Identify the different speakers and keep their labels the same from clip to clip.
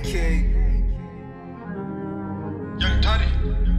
Speaker 1: AK. Yung Txtty.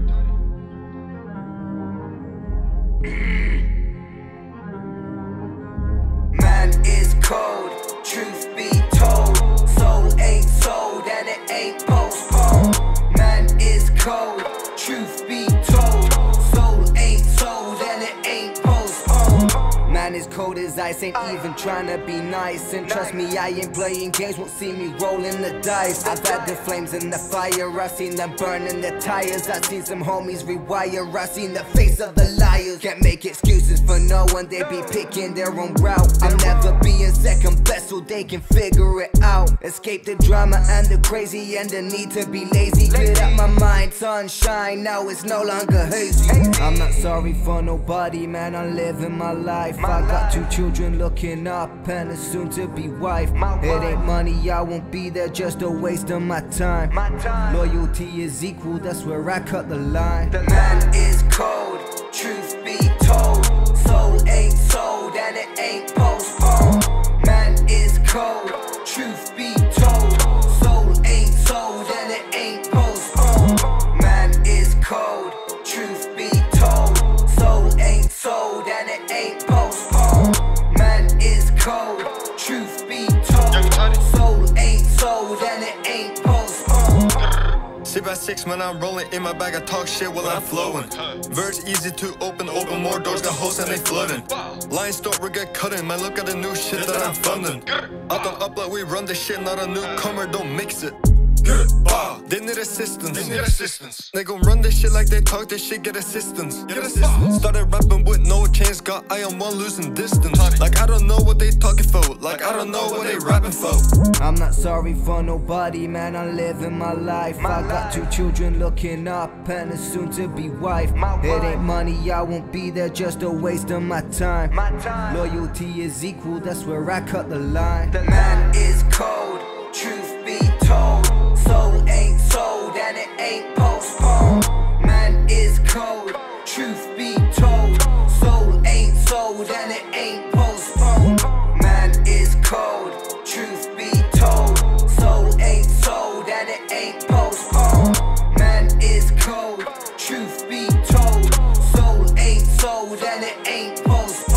Speaker 1: Cold as ice, ain't even trying to be nice. And trust me, I ain't playing games, won't see me rolling the dice. I've had the flames in the fire, I've seen them burning the tires. I've seen some homies rewire, I've seen the face of the liars. Can't make excuses for no one, they be picking their own route. I'm never being they can figure it out. Escape the drama and the crazy and the need to be lazy. Cleared up my mind, sunshine, now it's no longer hazy. I'm not sorry for nobody, man, I'm living my life. I got two children looking up and a soon to be wife. It ain't money, I won't be there, just a waste of my time. Loyalty is equal, that's where I cut the line. The man is cold, truth be told.
Speaker 2: By six, man, I'm rolling in my bag. I talk shit while I'm flowing. Verse easy to open, open more doors, got holes and they flooding. Lines don't regret cutting, man. Look at the new shit that I'm funding. Up and up like we run this shit, not a newcomer, don't mix it. They need assistance.
Speaker 3: They need assistance.
Speaker 2: They gon' run this shit like they talk this shit, get assistance. Get assistance. Started rapping with no chains, got I am one losing distance. Like I don't know what they talking for, like I don't know what they rapping for.
Speaker 1: I'm not sorry for nobody, man. I'm living my life. I got two children looking up and a soon to be wife. My It ain't money, I won't be there, just a waste of my time. Loyalty is equal, that's where I cut the line. The man is cold, truth it ain't post.